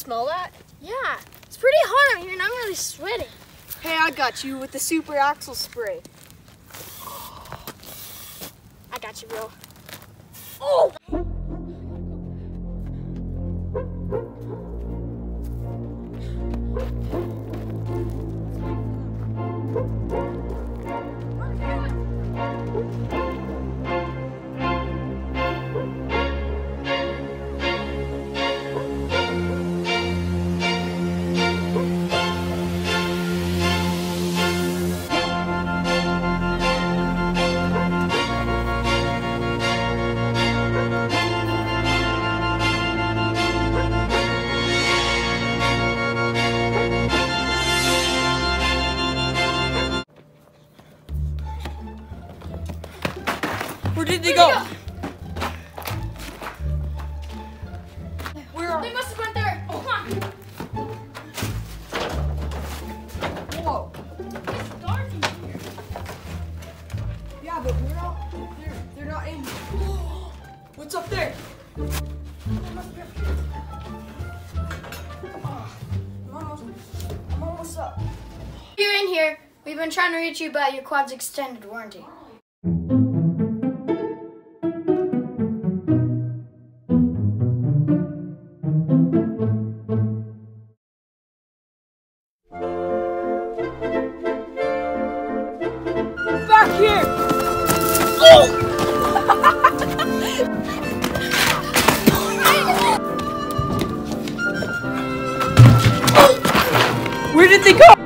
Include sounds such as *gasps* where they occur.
smell that? Yeah, it's pretty hot out here and I'm really sweating. Hey, I got you with the super axle spray. I got you, bro. Oh! Where did they go? Where are They must have went there. Oh, come on. Whoa. It's dark in here. Yeah, but we're not. They're, they're not in. *gasps* What's up there? I'm almost, I'm almost up. You're in here. We've been trying to reach you about your quad's extended warranty. did they go?